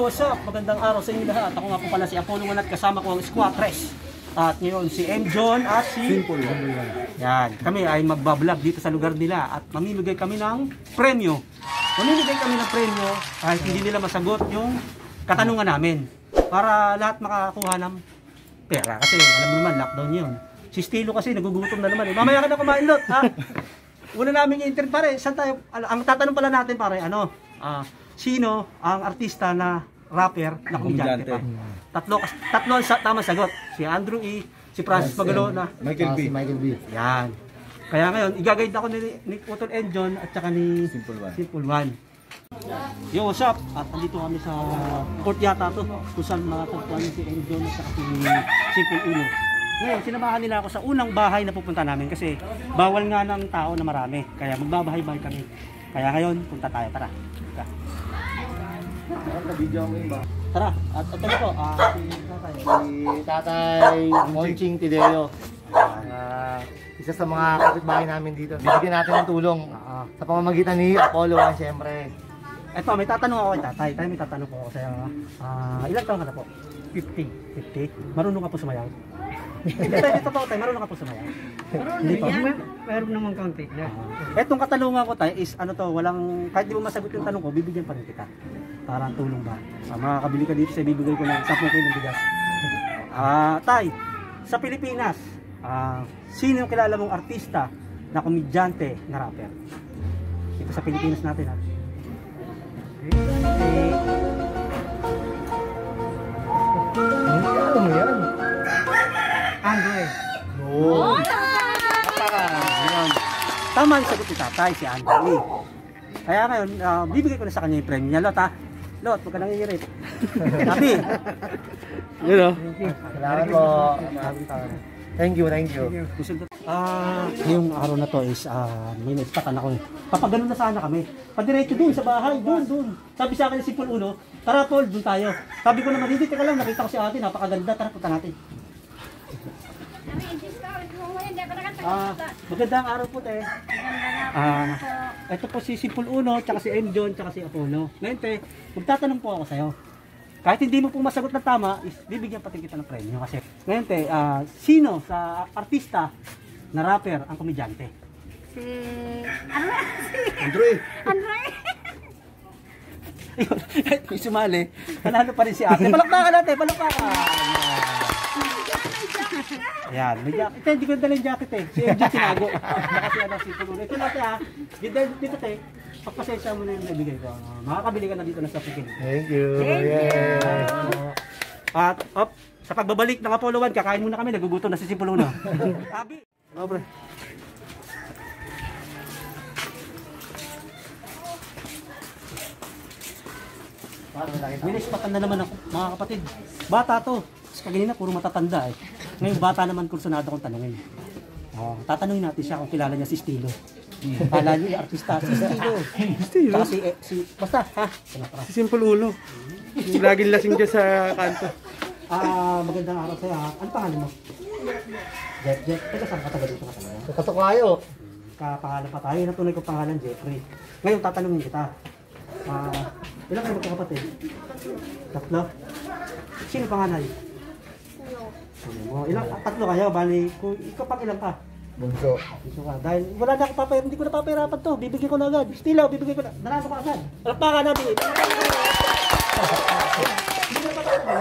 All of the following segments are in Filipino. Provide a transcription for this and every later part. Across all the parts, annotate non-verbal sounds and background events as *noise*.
Hello, what's up? Magandang araw sa inyo lahat. Ako nga po pala si Apollo Manat, kasama ko ang Squatres. At ngayon si M. John at si... Simple. Yan, kami ay magbablog dito sa lugar nila at mamimigay kami ng premyo. Mamimigay kami ng premyo kahit hindi nila masagot yung katanungan namin. Para lahat makakuha ng pera. Kasi alam mo naman, lockdown yun. Si Stilo kasi nagugutom na naman eh. Mamaya ka na kumain lot, ha? *laughs* Una namin i-interview pare, saan tayo? Ang tatanong pala natin pare, ano? Ah, sino ang artista na rapper na komedyante pa? Tatlo, tatlo ang sa, tamang sagot. Si Andrew E, si Francis Magalo na Michael Ah, B. Si Michael B. yan. Kaya ngayon, igaguide ako ni, ni Putol and John at saka ni Simple One. Simple One. Yo, what's up? At andito kami sa court yata to. Kung saan matagpuan si N. John at saka si Simple Uno. Ngayon, sinamahan nila ako sa unang bahay na pupunta namin kasi bawal nga ng tao na marami. Kaya magbabahay-bahay kami. Kaya ngayon, punta tayo. Tara. Tara. Tara. At ito po, ah, si Tatay. Si Tatay Monching Tideo. Ah, isa sa mga kapitbahay namin dito. Bibigyan natin ng tulong Ah, sa pamamagitan ni Apollo 1, syempre. Eto, may tatanong ako kay tatay. Tayo may tatanong po ako sa'yo. Ah, ilang taon ka na po? 50. 50? Marunong ka po sumayaw? Tayo dito po tayo. Marunong ka po sumayaw? Hindi pa. Meron naman kaunti. Etong katanungan ko tayo is ano to, walang, kahit di mo masagot yung tanong ko, bibigyan pa rin kita. Parang tulong ba? Ah, makakabili ka dito sa bibigay ko ng 10 kilo ng bigas. Ah, tay, sa Pilipinas, ah, sino yung kilala mong artista na komedyante na rapper? Ito sa Pilipinas natin ha. Eh, Oo. Napaka, yun. Tama yung sagot ni tatay, si Anthony. Kaya ngayon, ah, bibigay ko na sa kanya yung premium niya, Lot ha. Lot, huwag ka nang iirit. *laughs* Happy. Yun o. Salamat po. Thank you, thank you. Ah, ngayong araw na to is ah, may naistatan ako. eh. Papagano na sana kami. Padiretso dun sa bahay, dun, dun. Sabi sa akin si Paul Uno, tara Paul, dun tayo. Sabi ko naman, hindi, teka lang, nakita ko si ate, napakaganda, tara punta natin. Ah, magandang araw po, te. Ah, ito po si Sipul Uno, tsaka si M. John, tsaka si Apollo. Ngayon, te, magtatanong po ako sa'yo. Kahit hindi mo po masagot na tama, is bibigyan pati kita ng premyo. Kasi, ngayon, te, ah, sino sa artista na rapper ang komedyante? Si... Ano? Andre. Andre? Ayun, *laughs* may sumali. Panalo pa rin si ate. Palakpakan natin, palakpakan. Ayan, may jacket. Ito, hindi ko dala yung jacket eh. Si MJ tinago. Baka si ano, si Pulo. Ito natin ha. Dito, dito te. Pagpasensya mo na yung nabigay ko. Ah, makakabili ka na dito ng sa pikin. Thank you. Thank Yeah. At, op, sa pagbabalik ng Apollo 1, kakain muna kami. Nagugutom na si Sipulo na. *laughs* Abi. Oh, pre. Bilis patanda naman ako, mga kapatid. Bata to. Kasi kaganina puro matatanda eh. Ngayon bata naman kursunado kong tanungin. Oh, tatanungin natin siya kung kilala niya si Stilo. Kala niyo yung artista si Stilo. *laughs* Stilo? si, eh, si, basta ha. Si Simple Ulo. Laging lasing dyan sa kanto. Ah, magandang araw sa'yo ha. Ano pangalan mo? Jet, Jet. Teka, saan ka taga dito ka talaga? Katok kayo. Kapangalan pa tayo. Yung tunay ko pangalan, Jeffrey. Ngayon, tatanungin kita. Ah, ilan kayo magkakapatid? Tatlo? Sino panganay? Ano mo? Ilang, tatlo kayo, bali, kung ikaw pang ilang ka? Bunso. Gusto ka. Dahil wala na ako papayar, hindi ko na papayarapan to. Bibigyan ko na agad. Stilaw, bibigyan ko na. Nanalo ka agad. Alakpakan natin.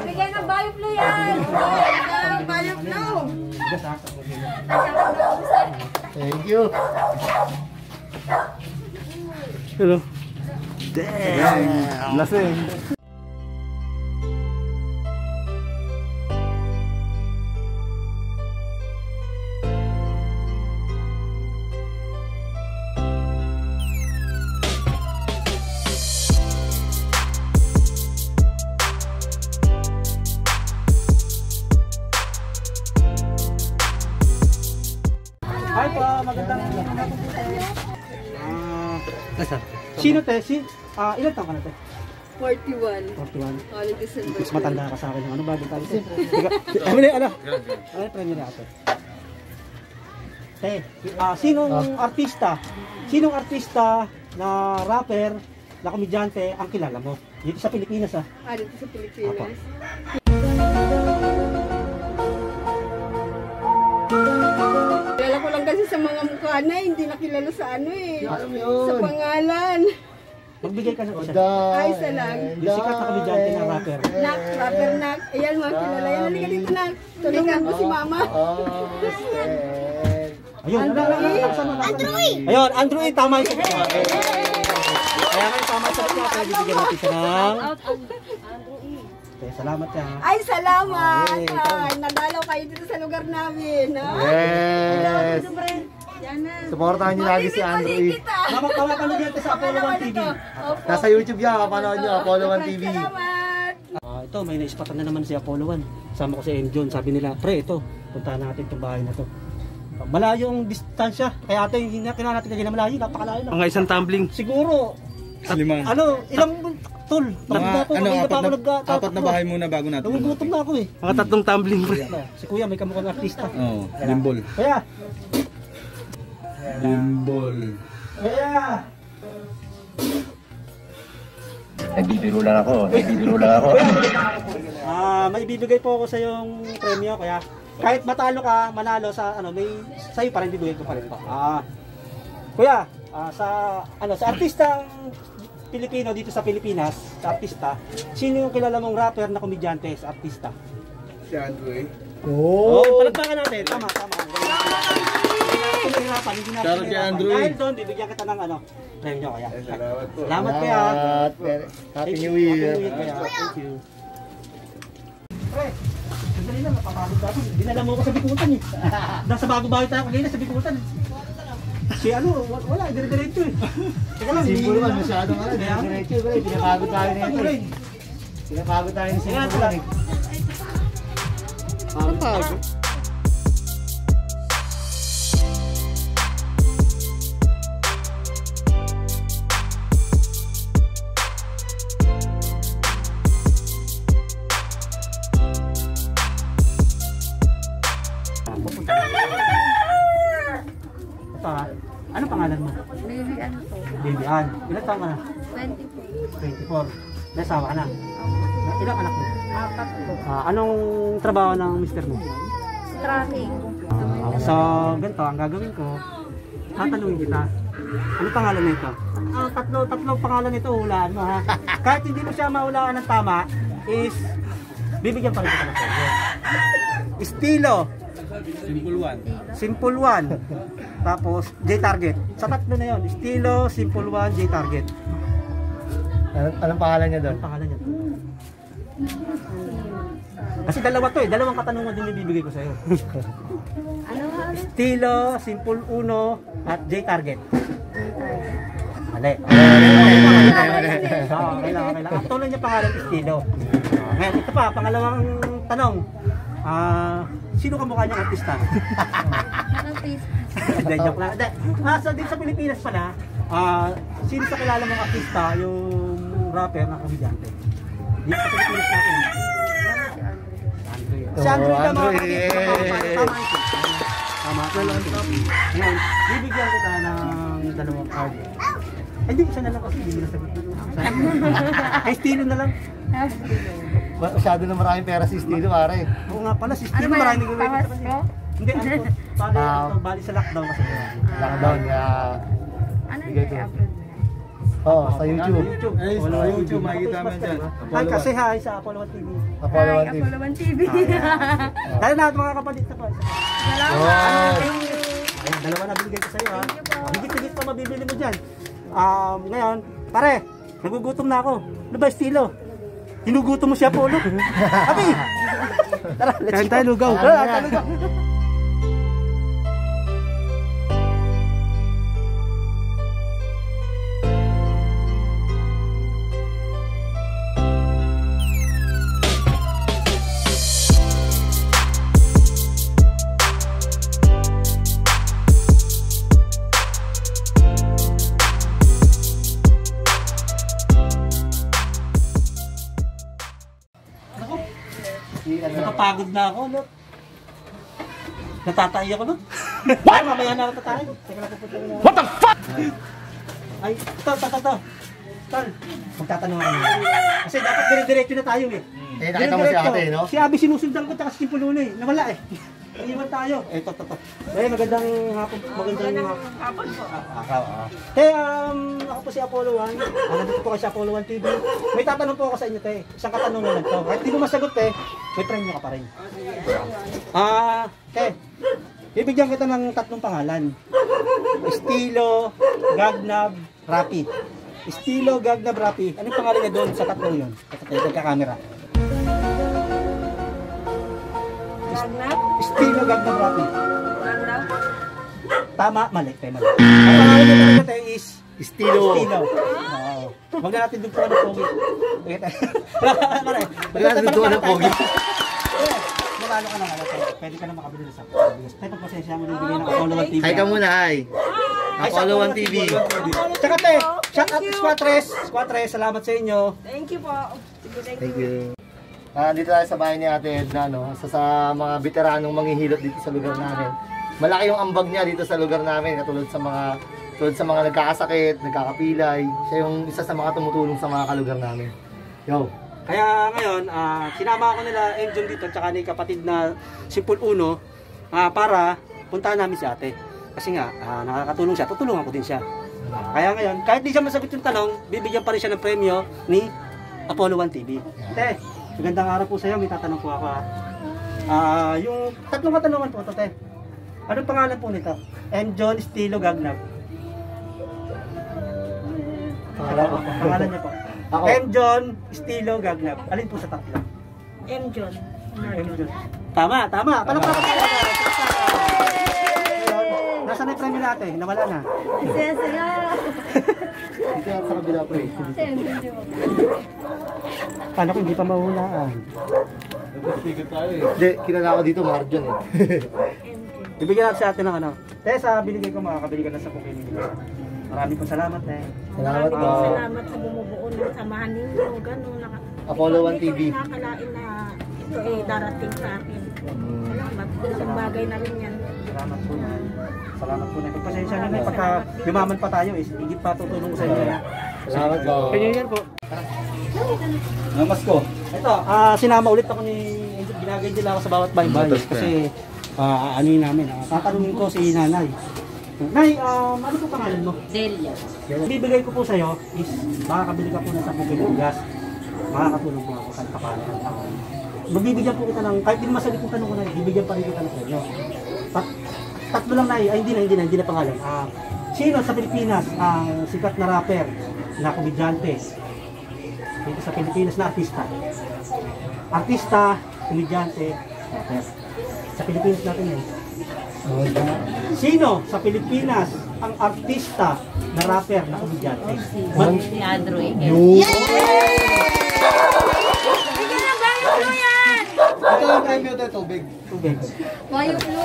Bigyan ng bayo flu yan! Bigyan ng bayo flu! Bigas ha. Thank you. Hello. Lasing. Hi po, magandang Ah, nasaan? Sino te? Si, ah, ilan taon ka na te? 41. 41. All December. Mas matanda ka sa akin ano bago tayo. Teka, ano na ano? Ano premium natin? Te, ah, sinong artista? Sinong artista na rapper na komedyante ang kilala mo. Dito sa Pilipinas ah. Ah, dito sa Pilipinas. Kilala sa mga mukha na, hindi nakilala sa ano eh. Alam Sa pangalan. Magbigay ka ng isa. Ay, isa lang. Yung sikat na komedyante na rapper. Nak, rapper nak. Ayan mga kilala yan. Halika dito nak. Tulungan mo si mama. Ayun, Andrew Ayun, Andrew E, tama yung sagot. Kaya ngayon tama yung sagot niya, kaya bibigyan natin siya ng... Okay, salamat siya. Ay, salamat. Ay, ikaw. Ay, nadalaw kayo dito sa lugar namin. ha? Yes. Dito, friend. Yan na. Supportahan niyo lagi si Andrew E. tama ka dito sa Apollo 1 TV. Nasa YouTube yan, kapanood niyo, Apollo 1 TV. Salamat. Ah, ito, may naispatan na naman si Apollo 1. Sama ko si M. John, sabi nila, pre, ito, puntahan natin itong bahay na to. Malayo ang distansya, kaya ate, hindi na kailangan natin na malayo, napakalayo lang. Mga isang tumbling. Siguro, Limang. ano, ilang tol, Mga, na po, ano, apat pa ako na, nagtatakbo. apat na bahay muna bago natin. Nagugutom na ako eh. Mga tatlong tumbling, pre. Ano, Si kuya may kamukhang artista. Oo, limbol. Kaya, Limbol. kaya, Nagbibiro lang ako, nagbibiro lang ako. *laughs* ah, may bibigay po ako sa yung premyo, kaya kahit matalo ka, manalo sa ano, may sa'yo pa rin bibigay ko pa rin po. Ah, kuya, ah, sa ano, sa artistang Pilipino dito sa Pilipinas, sa artista, sino yung kilala mong rapper na komedyante sa artista? Si Andrew eh. Oh, palagpakan natin. Tama, tama. Hindi nahirapan, hindi natin Shoutout kay nahirapan. Andrew. Dahil doon, bibigyan kita ng ano, premyo kaya. Salamat po. Salamat. Salamat. Happy New Year. Happy New Year. Thank you. Pre, sandali lang, napapagod ako. Dinala mo ako sa Bikutan eh. *laughs* Nasa bago-bago tayo kanina sa Bikutan. Si ano, wa- wala, dire-diretso eh. Teka lang, Simple hindi man, lang. masyado nga. Kaya, Diretso, pre. Pinapagod tayo Ano nito. rin? Pinapagod tayo Kaya, Simple tala. eh. Napapagod? Taong ka na? 24. 24. May asawa ka na? Ilang anak mo? Apat po. Ah, anong trabaho ng mister mo? Tracking. Ah, so, ganito, ang gagawin ko, tatanungin kita. Ano pangalan nito? Ah, tatlo, tatlo pangalan nito, hulaan mo ha. *laughs* Kahit hindi mo siya mahulaan ng tama, is, bibigyan pa rin kita ng pwede. *laughs* Estilo, Simple one. Simple One, tapos J-Target. Sa tatlo na yon, Estilo, Simple One, J-Target. Anong, anong pangalan niya doon? Ang pangalan niya. Kasi dalawa to eh, dalawang katanungan din yung bibigay ko sa'yo. *laughs* Ano nga? Estilo, Simple Uno, at J-Target. Mali. Oo, okay lang, okay lang. Ang tunay niya pangalan, Estilo. Ah, Ngayon, ito pa, pangalawang tanong. Ah, sino ka mukha niyang artista? *laughs* Hindi, joke lang. Hindi. Ah, so dito sa Pilipinas pala, ah, sino sa kilala mong artista yung rapper na komedyante? Dito sa Pilipinas natin. Si Andre Oh, ka mga kapatid. Tama ito. Tama. Ngayon, bibigyan kita ng dalawang card. Ay, hindi, isa na lang kasi hindi mo nasagot. *laughs* Ay, estilo na lang. Masyado na maraming pera si Estilo, pare. Oo nga pala, si estilo maraming gawin. ko? Hindi, ano po, bali, Ah. ito, bali sa lockdown kasi. Lockdown, kaya... Ano Bigay ko. i-upload Oo, oh, sa YouTube. YouTube. Ay, sa YouTube, makikita mo yan dyan. Hi, kasi hi sa Apollo 1 TV. Apollo Hi, 1 TV. Apollo 1 TV. Dahil lahat mga kapatid na po. Oh, Ayan, dalawa na binigay ko sa iyo ha. Higit-higit pa mabibili mo dyan. Um, ngayon, pare, nagugutom na ako. Ano ba estilo? Hinugutom mo siya, Apollo. *laughs* Abi! Tara, let's Kain go. tayo, lugaw. Tara, tayo, lugaw. Napapagod na ako, no? Natatay ako, no? *laughs* Ay, mamaya na ako tatay. Teka lang, pupunta ko na. What the fuck? Ay, ito, ito, ito. Tal, magtatanong ako. Kasi dapat dire-diretso na tayo eh. Eh, nakita mo si ate, no? Si Abi sinusundan ko tsaka si Chimpuluno eh. Nawala eh. Iwan tayo. Eh, to, to, to. Eh, magandang hapon. Magandang hapon. Ako, ah. Eh, um, ako po si Apollo 1. Ah, nandito po kayo sa Apollo 1 TV. May tatanong po ako sa inyo, te. Isang katanungan lang to. Kahit di mo masagot, te, may premyo ka pa rin. Ah, te. Bibigyan kita ng tatlong pangalan. Estilo, Gagnab, Rapi. Estilo, Gagnab, Rapi. Anong pangalan niya doon sa tatlong yun? Sa kamera. Gagnap? Estilo, Gagnab, Rapi. Gagnap? Tama, mali, tayo mali. Ang pangalan niya talaga tayo is Estilo. Estilo. Oo. Huwag na natin doon po ng pogi. Wala *laughs* na doon ng pogi. Eh, Manalo ka na nga. Pwede ka na makabili ng sakto. Tayo pagpasensya mo nang bigyan ng Apollo 1 TV. Hi ka muna, hi. Ay, Apollo sa 1 TV. Tsaka te, shout out to Squatres. Squatres, salamat sa inyo. Thank you po. Thank you. Ah, dito tayo sa bahay ni Ate Edna, no? Sa, sa mga veteranong manghihilot dito sa lugar namin. Malaki yung ambag niya dito sa lugar namin, katulad sa mga tulad sa mga nagkakasakit, nagkakapilay. Siya yung isa sa mga tumutulong sa mga kalugar namin. Yo. Kaya ngayon, ah, sinama ako nila Enjon dito tsaka ni kapatid na Simple Uno ah, para puntahan namin si ate. Kasi nga, ah, nakakatulong siya, tutulungan ko din siya. Kaya ngayon, kahit di siya masagot yung tanong, bibigyan pa rin siya ng premyo ni Apollo 1 TV. Te, magandang araw po sa iyo, may tatanong po ako ha. Ah, yung tatlong katanungan po to, te. Anong pangalan po nito? M. John Estilo Gagnab. Pangalan, pangalan niya po. Ako. M. John Estilo Gagnab. Alin po sa tatlo? M. John. M. John. Tama, tama. Palakpakan po. Nasaan na yung premyo natin? Nawala na. Saya, saya. Dito sa kabila pre. Paano kung hindi pa mahulaan? Eh. Hindi, kilala ko dito, Marjon eh. *laughs* Bibigyan natin sa atin ng ano. Tessa, binigay ko makakabili ka na sa kung Maraming po salamat eh. Salamat Maraming po. salamat sa bumubuo ng samahan ninyo. Ganun. Naka, Apollo 1 Hindi ko TV. nakakalain na ito eh darating sa akin. Mm. Salamat. Malaking bagay na rin yan. Salamat po na. Salamat po na. Pagpasensya na na. Pagka yumaman pa tayo, is, higit pa tutulong ko sa inyo. Salamat po. Ganyan po. Namas ko. Ito, ah sinama ulit ako ni ginagay nila ako sa bawat baybay kasi ah ano yun namin, ah, tatanungin ko si nanay. Nay, um, ano po pangalan mo? Delia. Bibigay ko po sa iyo is makakabili ka po ng 10 kilo gas. Makakatulong po ako kahit kapano. Magbibigyan po kita ng, kahit di mo masagot yung tanong ko na, bibigyan pa rin kita ng premyo. Tat, tatlo lang na ay hindi na, hindi na, hindi na pangalan. Ah, sino sa Pilipinas ang sikat na rapper na komedyante dito sa Pilipinas na artista? Artista, komedyante, rapper. Sa Pilipinas natin yan. Sino sa Pilipinas ang artista na rapper na komedyante? Man- Si Andrew Bigyan na bayo mo yan! Ito yung premyo tayo, tubig. Tubig. Bayo mo.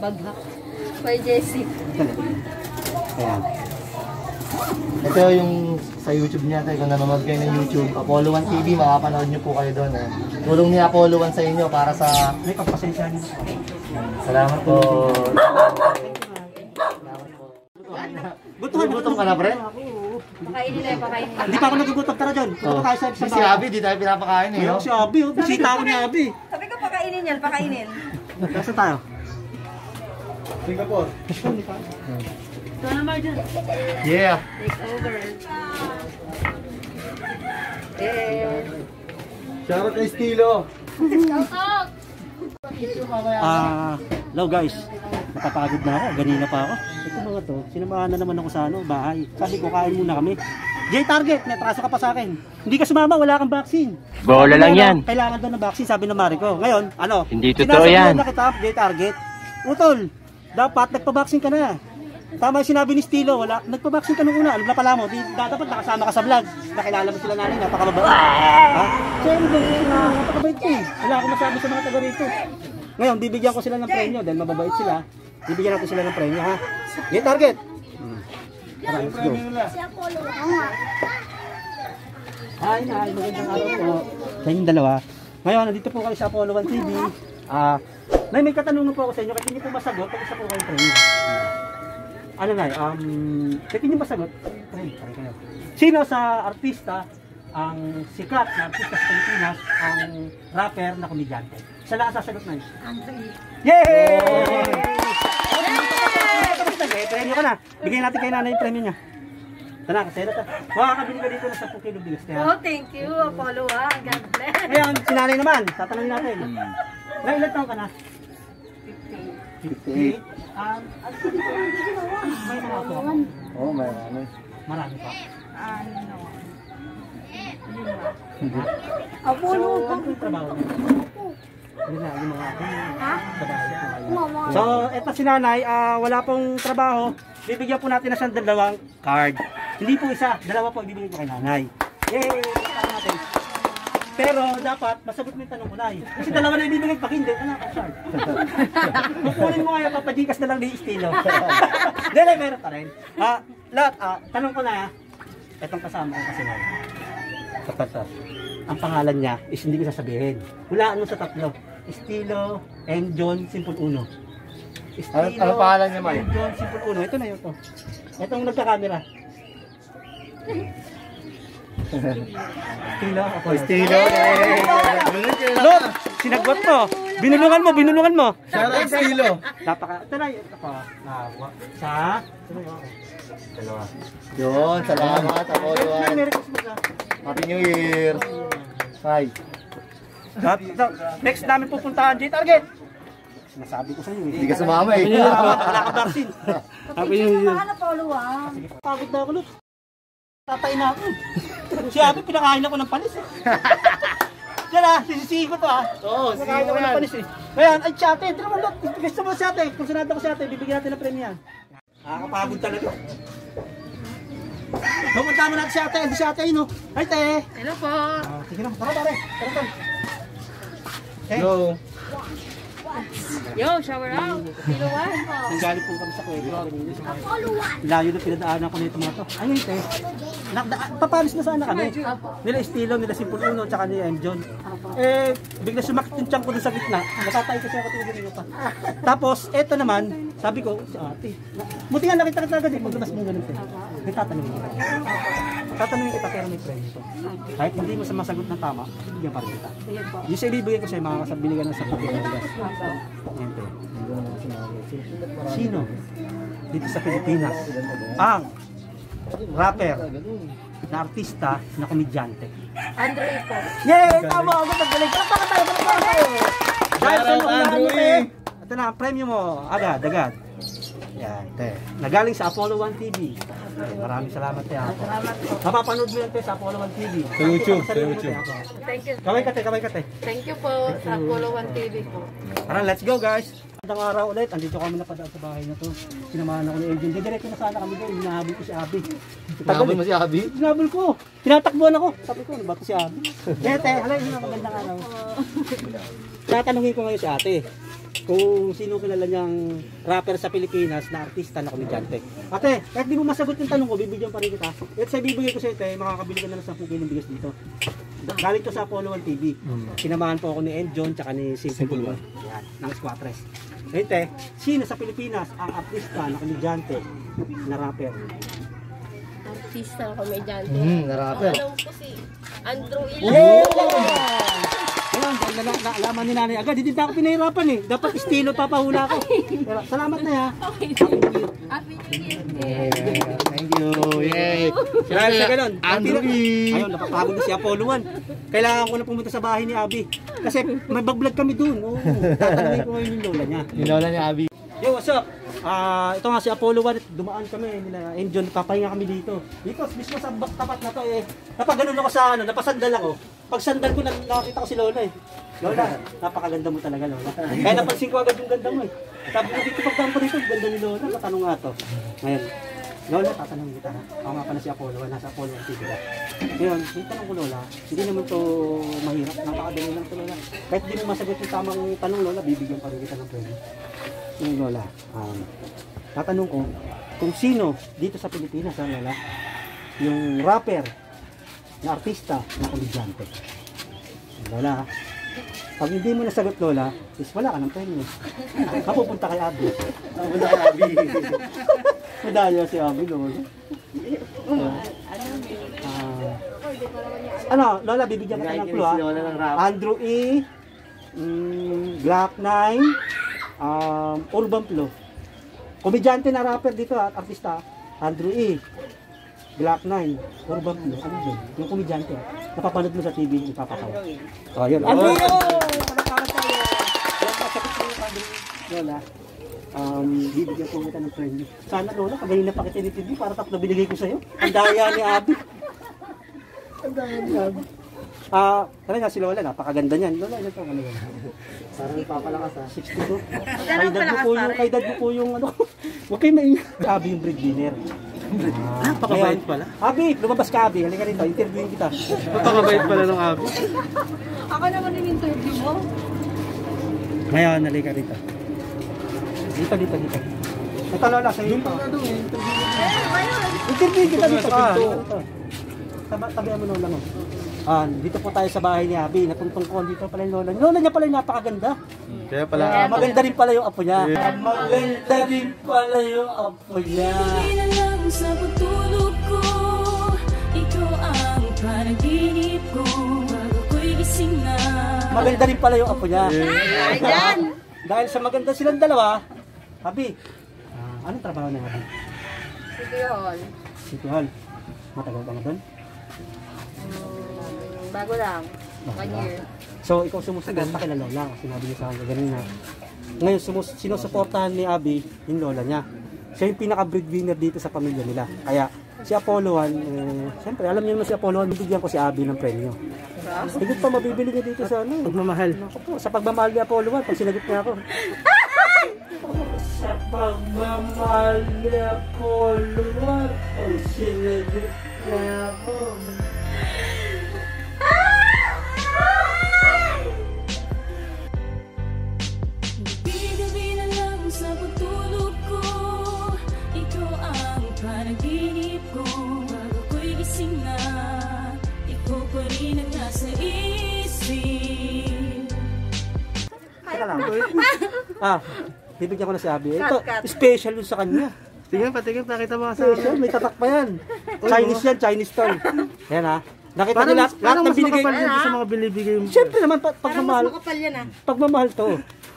Baghak. Kay Jessie. Ayan. Ito yung sa YouTube niya tayo, kung nanonood kayo ng YouTube, Apollo 1 TV, makapanood niyo po kayo doon. Eh. Tulong ni Apollo 1 sa inyo para sa... May pagpasensya niyo. Salamat po. Gutuhan Gutom ka na, pre? Pakainin na, pakainin. Hindi pa ako nagugutom. Tara, John. Punta Oh. tayo sa Si, si Abby, di tayo pinapakain eh. Ayun si Abi. Oh. Bisita ako ni Abi. Sabi ko pakainin yan, pakainin. Nasaan tayo? Singapore. Yeah. Take over. Eh. Shoutout kay Stilo. Ah, hello guys. Napapagod na ako. Ganina pa ako. Ito mga to. Sinamahan na naman ako sa ano, bahay. Sabi ko, kain muna kami. J-Target, may atraso ka pa sa akin. Hindi ka sumama, wala kang vaccine. Bola lang yan. Kailangan daw ng vaccine, sabi ng mari ko. Ngayon, ano? Hindi totoo yan. na kita, J-Target. Utol, dapat nagpa-vaccine ka na. Tama yung sinabi ni Stilo, wala, nagpa-vaccine ka nung una. Ano na pala mo? Di, dapat nakasama ka sa vlog. Nakilala mo sila nanin, napakababait. Ha? Siyempre, napakabait ko eh. Wala akong masabi sa mga taga rito. Ngayon, bibigyan ko sila ng premyo dahil mababait sila. Bibigyan natin sila ng premyo, ha? J-Target. Hmm. Tara, let's go. Hi, hi, magandang araw po. Sa inyong dalawa. Ngayon, nandito po kayo sa Apollo 1 TV. Ah, may may katanungan po ako sa inyo kasi hindi po masagot pag isa po kayong training. Ano na, um, pwede niyo masagot? Pare, pare kayo. Sino sa artista ang sikat na artista sa Pilipinas ang rapper na komedyante? Lang ang sasagot na Yay! Yay! Premyo ka na. Bigyan natin kay nanay yung premyo niya. Tara, kasi na ta. Makakabili ka dito ng 10 kilo bigas. Kaya, Oh, thank you, Apollo ah. God bless. ngayon, si nanay naman, tatanungin natin. Na ilan taong ka na? 58. Um, ano ba? May mga apo ako. Oo, may ano. Marami pa. Ano? Apolo. So, ano yung trabaho niya? Yun na, yung mga apo. Ha? Po. So, eto si nanay, ah, wala pong trabaho. Bibigyan po natin na siyang dalawang card. Hindi po isa, dalawa po ibibigay ko kay nanay. Yay! Tama natin. Pero dapat masagot mo yung tanong ko na Kasi dalawa na ibibigay pag hindi, ano ka *laughs* card? Kukunin mo kaya papajikas na lang ni estilo. *laughs* Dele, meron pa rin. Ah, lahat, ah, tanong ko na Etong kasama ko kasi na. Kapatid. Ang pangalan niya is hindi ko sasabihin. Hulaan mo sa tatlo. Estilo, M. John, Simple Uno. Ano, ano pangalan niya, May? M. John, Simple Uno. Ito na yun to. Itong nagka-camera. Estilo, ako. Estilo. Lot! Sinagot mo. Binulungan mo, binulungan mo. Shout out Estilo. Napaka, ito na yun. Ako, nawa. Sa? Dalawa. Yun, salamat. Apollo Merry 1. Merry Christmas ah. Happy New Year. Hi. Next namin pupuntahan, J Target. Sinasabi ko sa iyo eh. Hindi ka sumama eh. Wala ka vaccine. Happy New Year. Ano, Apollo ah? Pagod na ako, Lut. Tatay na ako. Si Abby, pinakain ako ng panis eh. *laughs* Yan ah, sisisihin ko to ah. Oo, Pinakain ako ng panis eh. Ngayon, ay si ate, tira mo Lut. Gusto mo si ate, kung sinada ko si ate, bibigyan natin ng premyo yan. Nakakapagod talaga. Pupunta mo natin si ate, hindi si ate yun oh. Ay te. Hello po. Ah, sige na, tara pare. Tara tara. Eh, Yo. Yo, shower out. Siluan po. Nanggaling po kami sa mga- Layo na pinadaanan ko nito mga to. Ayun, te. Nakda- papalis na sana kami. Nila Estilo, nila Simple Uno, tsaka ni M. John. Eh, bigla sumakit yung tiyan ko dun sa gitna. Natatay kasi ako tulad nyo pa. Tapos, eto naman, sabi ko, si ate. Buti nga nakita kita agad eh, maglabas mo ganun. May tatanungin kita. Tatanungin kita pero may premyo to. Kahit hindi mo sa masagot ng tama, bigyan pa rin kita. Yung sa ibibigay ko sa'yo, makakasabili ka ng sa. Yan te. Sino dito sa Pilipinas ang rapper na artista na komedyante? Andre po. Yay! Tama ako! Magaling! Palakpakan tayo! Palakpakan tayo! Dahil sa Shout out, unahan mo, Andrew te. E. Ito na, premyo mo. Agad, agad. Yan, te. Nagaling sa Apollo 1 TV. Okay, maraming salamat, te. Ako. Salamat po. Mapapanood mo yan, te, sa Apollo 1 TV. Sa YouTube, Sa YouTube. Thank you. Kaway ka, te. Kaway ka, te. Thank you po sa Apollo 1 TV po. Tara, let's go, guys. Magandang araw ulit. Andito kami napadaan sa bahay na to. Sinamahan ako ni Engine. Didiretso na sana kami doon. Hinahabol ko si Abby. Nabol mo si Abby? Hinabol ko. Tinatakbuhan ako. Sabi ko, ano ba ito si Abby? Tete, halay magandang araw. Tatanungin ko ngayon si ate kung sino kilala niyang rapper sa Pilipinas na artista na komedyante. Ate, kahit di mo masagot yung tanong ko, bibigyan pa rin kita. At sa bibigay ko sa ite, makakabili ka na ng 10 kg bigas dito. Galing to sa Apollo 1 TV. Sinamahan po ako ni Ed John tsaka ni Simple One. Yan, ng Squatres. Ite, sino sa Pilipinas ang artista na komedyante na rapper? artista na komedyante. Hmm, na-rapper. Alam ko si Andrew Ilo. Yeah! Ayan, dahil na, na, alaman ni nanay agad. Hindi na ako pinahirapan eh. Dapat estilo papahula ko. Pero, salamat na ya. Happy New Year. Thank you. Yay. Dahil sa ganun. Andrew. Ayun, napapagod na si Apollo 1. Kailangan ko na pumunta sa bahay ni Abby. Kasi may bablog kami dun. Oo. Tatanungin ko ngayon yung lola niya. Nilola ni Abby. Yo, what's up? Ah, ito nga si Apollo 1, dumaan kami nila John, papahinga kami dito. Dito, mismo sa tapat na to eh. Napaganon ako sa ano, napasandal ako. Pag sandal ko na nakakita ko si Lola eh. Lola, *laughs* napakaganda mo talaga Lola. Kaya napansin ko agad yung ganda mo eh. Sabi ko dito pagdaan ko dito, ganda ni Lola, matanong nga to. Ngayon, Lola, tatanungin kita ha. Ako nga pala si Apollo, nasa Apollo ang ka. Ngayon, yung tanong ko Lola, hindi naman to mahirap, napakadali lang to Lola. Kahit di mo masagot yung tamang tanong Lola, bibigyan pa rin kita ng premyo. Yung Lola, um, tatanong ko, kung sino dito sa Pilipinas, ha, Lola, yung rapper na artista na komedyante. Lola, ha? pag hindi mo nasagot Lola, is wala ka ng premyo. *laughs* Kapupunta kay Abby. Wala kay Abby. *laughs* Medalya si Abi, Lola. Ah. ano, Lola, bibigyan ka ng clue ah. Rap. Andrew E. Mm, Black 9. Um, Urban Flow. Komedyante na rapper dito at artista. Andrew E. Black 9. Urban Flow. Ano yun? Yung komedyante. Napapanood mo sa TV, ipapakaw. Oh, yun. Andrew! Palakpakan tayo. Masakit yung Andrew. Lola. Um, bibigyan ko kita ng friend. Sana Lola, kagaling na pa kita ni TV para tatlo binigay ko sa'yo. Ang daya ni Abby. Ang daya ni Abby. Ah, talaga si Lola, napakaganda niyan. Lola, taon ka na yun? Parang papalakas ha, 62. Kay dad mo po yung, kay dad mo po yung ano. *laughs* Huwag kayo maingay. Abi yung breadwinner. Ah, Napakabait pala. Abi, lumabas ka Abi. Halika rito, interviewin kita. Napakabait pala ng abi. Ako naman yung interview mo. Ngayon, halika rito. Dito, dito, dito. Ito Lola, sa iyo. Interview kita dito. Ah, dito. Tabihan mo Lola mo. Ah, dito po tayo sa bahay ni Abi. Natuntong ko dito pala yung Lola. Yung Lola niya pala yung napakaganda. Kaya pala. Ah, maganda rin pala yung apo niya. Maganda rin pala yung apo niya. sa pagtulog ko Ikaw ang panaginip ko Bago ko'y gising na Maganda rin pala yung apo niya. Ayan. Dahil sa maganda silang dalawa, Abi, ah, anong trabaho niya Abi? City Hall. City Hall. Matagal ka na doon? Mm, bago lang. One year. So, ikaw sumusuporta kay Lola kasi sinabi niya sa akin ganun na. Ngayon, sumus- sinusuportahan ni Abby yung Lola niya. Siya yung pinaka-breadwinner dito sa pamilya nila. Kaya, si Apollo 1, eh, siyempre, alam niyo naman si Apollo 1, bibigyan ko si Abby ng premyo. Higit pa mabibili niya dito sa ano. Pagmamahal. Ako po, sa pagmamahal ni Apollo 1, pag sinagot niya ako. sa pagmamahal ni Apollo 1, pag sinagot niya ako. Teka lang. *laughs* ah, bibigyan ko na si Abby. Ito, Cut, cut. special yun sa kanya. Tingnan, patingin, pakita mo sa Special, may tatak pa yan. Chinese yan, Chinese toy. Yan ha. Nakita Parang, niyo lahat, lahat parang ng mas binigay. makapal yun sa mga binibigay mo. Siyempre naman, pa- pagmamahal, Makapal yan ah. pagmamahal to.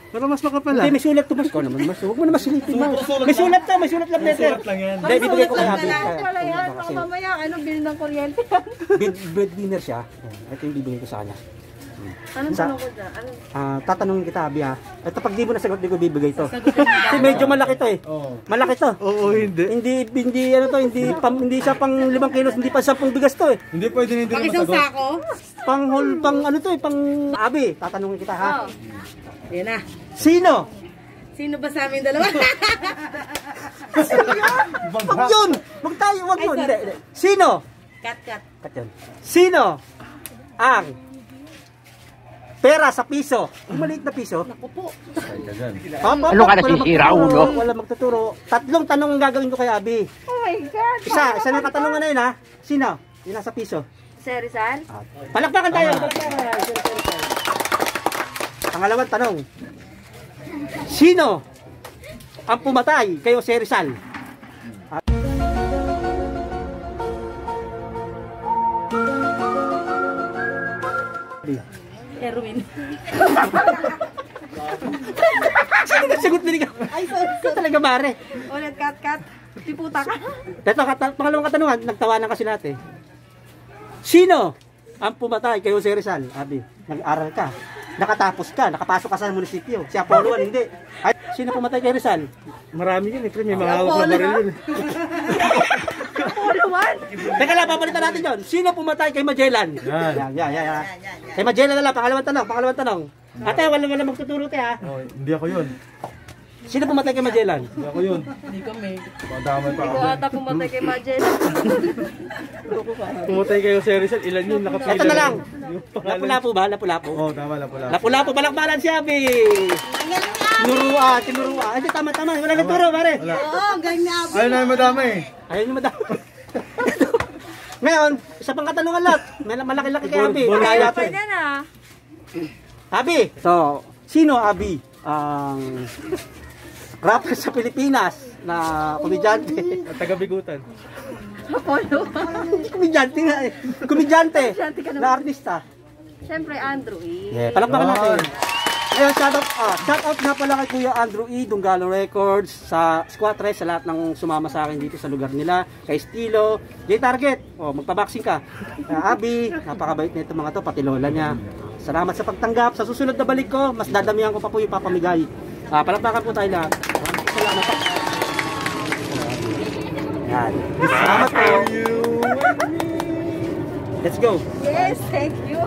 Parang mas makapal Hindi, ah. may sulat to, mas ko naman. Mas, huwag mo na mas. May sulat to, may sulat lang letter. Hindi, bibigay ko kay Abby. Lahat pala yan. Baka Kasi mamaya, ano, bill ng kuryente. bread- breadwinner siya. Ito yung bibigay ko sa kanya. Anong Sa- tanong ko dyan? Ano? Ah, tatanungin kita, Abby ha. Ito pag di mo nasagot, di ko bibigay to. *laughs* Kasi medyo malaki to eh. Malaki to. Oo, hindi. Hindi hindi ano to, hindi pam, hindi siya pang 5 kilos, hindi pa 10 bigas to eh. Hindi pwede na hindi Pag na isang sako? Pang hol, pang ano to eh, pang abi. Tatanungin kita ha. Oo. Yan na. Sino? Sino ba sa amin dalawa? Wag yun! Wag tayo, wag yun. Sino? cut, cut. Cut yun. Sino? Ang pera sa piso. Yung maliit na piso. Ako po. Papa, Ano ka nasisira, ulo? Wala magtuturo. Tatlong tanong ang gagawin ko kay Abi. Oh my God. Isa, isa na katanungan na yun ha. Sino? Yung nasa piso. Sir Rizal? Ah, Palakpakan tayo. Sino? Pangalawang tanong. Sino ang pumatay kayo si Rizal? Ah. Erwin. Sino nagsagot na ka? Ay, sorry, Ikaw talaga mare. Ulit, cut, cut. Piputa ka. Ito, kata- pangalawang katanungan, nagtawanan kasi natin. Sino ang pumatay kayo si Rizal? Abi, nag-aral ka. Nakatapos ka, nakapasok ka sa munisipyo. Si Apollo 1, hindi. Ay, sino pumatay kay Rizal? Marami yun eh. May mga hawak na baril yun *laughs* eh. Apollo 1. Teka lang, papalitan natin yun. Sino pumatay kay Magellan? Yan. Yan, yan, yan. yan. Kay Magellan na lang, pangalawang tanong, pangalawang tanong. Ate, wala wala magtuturo tayo ha. Oh, hindi ako yun. Sino pumatay kay Magellan? Hindi ako yun. Hindi kami. Madamay pa Ikaw ako. ata pumatay kay Majel. Pumatay kayo sa Rizal, ilan yun? Nakapila. Ito na lang. Yung. Lapu-lapu ba? Lapu-lapu? Oo, tama lang pala. Lapu-lapu, balakbalan si Abi. Tinuruan, tinuruan. Ay, tama, tama. Wala nagturo, pare. Oo, ganyan. Ayaw na yung madamay. Ayaw nyo madami. Ngayon, isa pang katanungan lahat. May malaki-laki kay Abi. Kaya Pa yan ah. Abi. So, sino Abi ang rapper sa Pilipinas na komedyante. At taga-bigutan. komedyante nga eh. Komedyante na artista. Siyempre, Andrew E. Yeah, palakpakan natin. Ngayon, shout out, ah, shout out nga pala kay Kuya Andrew E. Dunggalo Records, sa Squatres, sa lahat ng sumama sa akin dito sa lugar nila, kay Stilo, J Target, oh, magpa-boxing ka. Uh, Abi, napakabait nito mga to, pati lola niya. Salamat sa pagtanggap. Sa susunod na balik ko, mas dadamihan ko pa po yung papamigay. Ah, palakpakan po tayo lahat. Salamat po. Yan. Salamat po. Let's go. Yes, thank you.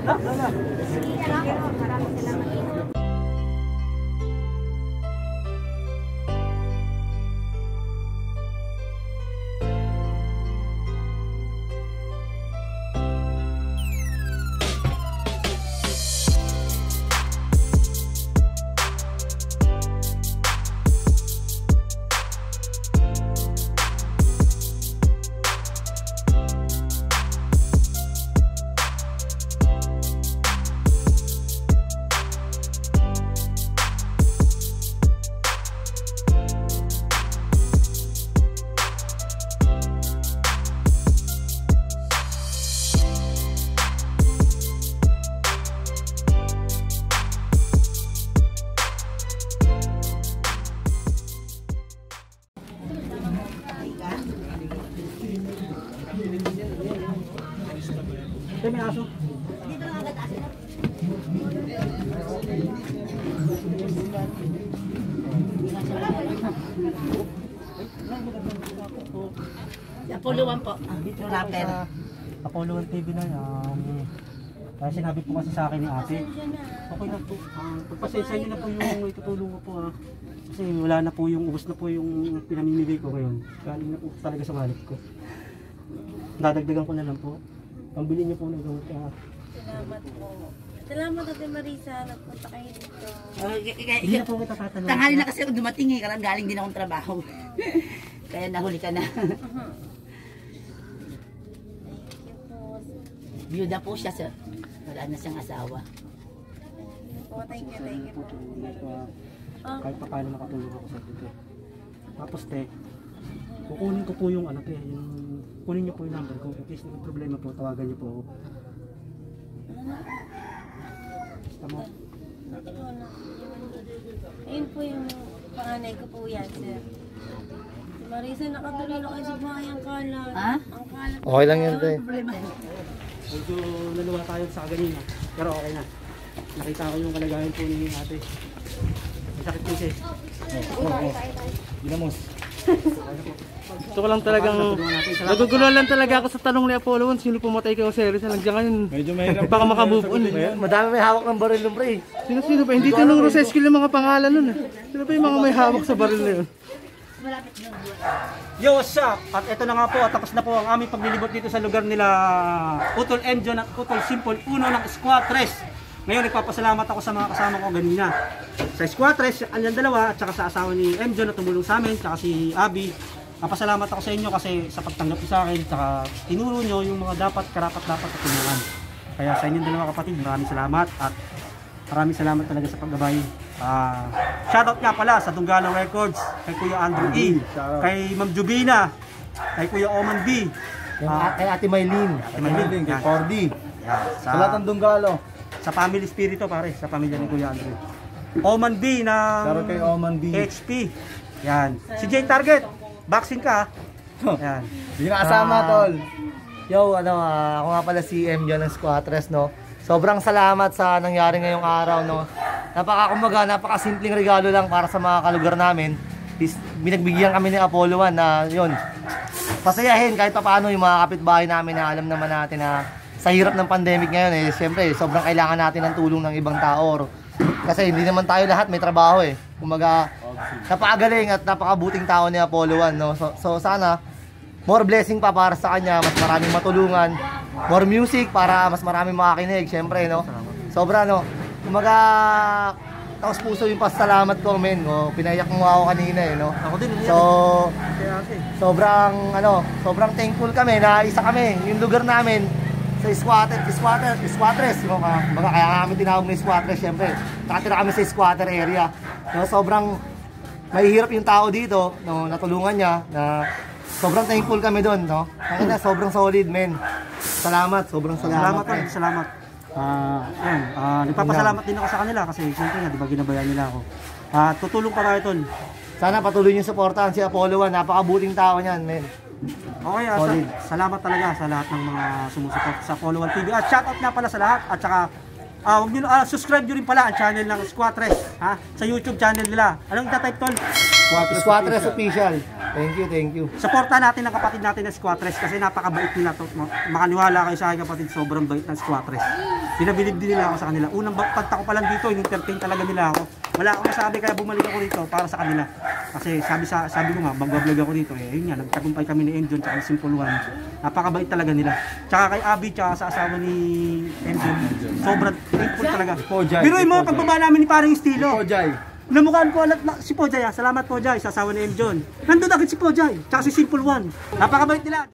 Ito may aso. Apuluan po. Dito rapper. Apollo 1 TV na yan. Kaya sinabi po kasi sa akin ni ate, okay na po. Uh, pagpasensya niyo na po yung itutulong ko po ha. Kasi wala na po yung, ubos na po yung pinamimigay ko ngayon. Galing na po talaga sa wallet ko. Dadagdagan ko na lang po. Pambili niyo po ng gamot ha. Salamat po. Salamat Ate Marisa, nagpunta kayo dito. Hindi na po kita tatanong. Tanghali na kasi ako dumating eh. Karang galing din akong trabaho. *laughs* Kaya nahuli ka na. Biyuda po siya sir. Wala na siyang asawa. Po, thank you, thank you po. Ah, kahit pa paano nakatulong ako sa dito. Tapos te, kukunin ko po yung ano te, yung kunin niyo po yung number ko. In case may problema po, tawagan niyo po ako. Basta mo. Ayun po yung panganay ko po yan, sir. Si Marisa, nakatuloy na kayo sa bayang kalat. Ha? Ang kalat. Okay lang yan. Problema. Medyo naluwa tayo sa ganina. Pero okay na. Nakita ko yung kalagayan po ni ate. May sakit po siya. Ginamos. Gusto ko lang talagang... Naguguluhan lang talaga ako sa tanong ni Apollo 1. Sino pumatay kay Osiris? Nandiyan ngayon. Medyo mahirap. Baka makamove on eh. Madami may hawak ng baril ng pre. Sino-sino ba? Hindi tinuro sa skill yung mga pangalan nun eh. Sino ba yung mga may hawak sa baril na yun? Yo, what's up? At ito na nga po, at tapos na po ang aming paglilibot dito sa lugar nila Utol Enjo at Utol Simple Uno ng Squatres. Ngayon nagpapasalamat ako sa mga kasama ko ganina. Sa Squatres, anyan dalawa, at saka sa asawa ni Enjo na tumulong sa amin, tsaka si Abby. Napasalamat ako sa inyo kasi sa pagtanggap sa akin, tsaka tinuro nyo yung mga dapat, karapat dapat at tulungan. Kaya sa inyong dalawa kapatid, maraming salamat at maraming salamat talaga sa paggabay. Ah, shoutout nga pala sa Tunggalo Records, kay Kuya Andrew E, Shoutout. kay Ma'am Jubina, kay Kuya Oman B, Ah. kay Ate Maylin. Ate Maylin, kay. Cordy. Yan, Sa lahat ng Dunggalo. sa family spirito pare, sa pamilya ni Kuya Andrew. Oman B ng Shoutout kay Oman B. HP. Yan. Si J Target, boxing ka. ah. *laughs* Yan. Hindi na kasama, Ah. tol. Yo, ano, ah, ako nga pala si M dyan ng Squatres, no? Sobrang salamat sa nangyari ngayong araw, no? Napaka, kumbaga, napaka-simpleng regalo lang para sa mga kalugar namin. Is, binagbigyan kami ni Apollo 1 na, yun, pasayahin kahit pa paano yung mga kapitbahay namin na alam naman natin na sa hirap ng pandemic ngayon, eh, siyempre, sobrang kailangan natin ng tulong ng ibang tao. or- Kasi hindi naman tayo lahat may trabaho, eh. Kumbaga, napakagaling at napakabuting tao ni Apollo 1, no? So, so sana, more blessing pa para sa kanya, mas maraming matulungan, more music para mas maraming makakinig, syempre, no? Sobra, no? Kumaga, taos puso yung pasalamat ko, men, no? Pinayak mo ako kanina, eh, no? Ako din. So, sobrang, ano, sobrang thankful kami na isa kami, yung lugar namin, sa squatter, squatter, squatters, no? Kaya, baga, kaya kami tinawag na squatters, syempre. Nakatira kami sa squatter area. No? Sobrang, mahihirap yung tao dito, no, natulungan niya, na sobrang thankful kami doon, no. Ang ina, sobrang solid, men. Salamat, sobrang Salamat salamat. men. salamat. Ah, ayun, ah, nagpapasalamat din ako sa kanila kasi siyempre nga, di ba ginabayan nila ako. Ah, tutulong pa tayo tol. Sana patuloy niyo suportahan si Apollo 1. Napakabuting tao niyan, men. Okay, Solid. sa- salamat talaga sa lahat ng mga sumusuport sa Follow One TV. At shoutout nga pala sa lahat at saka ah, wag niyo ah, subscribe niyo rin pala ang channel ng Squatres ha sa YouTube channel nila. Anong ita-type tol? Squatres official. Thank you, thank you. Suportahan natin ang kapatid natin na Squatres kasi napakabait nila to. Ma- Makaniwala kayo sa akin kapatid, sobrang bait ng Squatres. Pinabilib din nila ako sa kanila. Unang pagta ko pa lang dito, in-entertain talaga nila ako. Wala akong masabi kaya bumalik ako dito para sa kanila. Kasi sabi sa sabi ko nga, mag-vlog ako dito eh. Yun nga, nagtagumpay kami ni Enjon at Simple One. Napakabait talaga nila. Tsaka kay Abby, tsaka sa asawa ni Enjon. Sobrang thankful talaga. Si mo, pagbaba namin ni parang estilo. Ojay. Namukhaan ko alat na si Pojay. ah. Salamat Pojay sa asawa ni M. John. Nandun agad si Pojay. Tsaka si Simple One. Napakabait nila.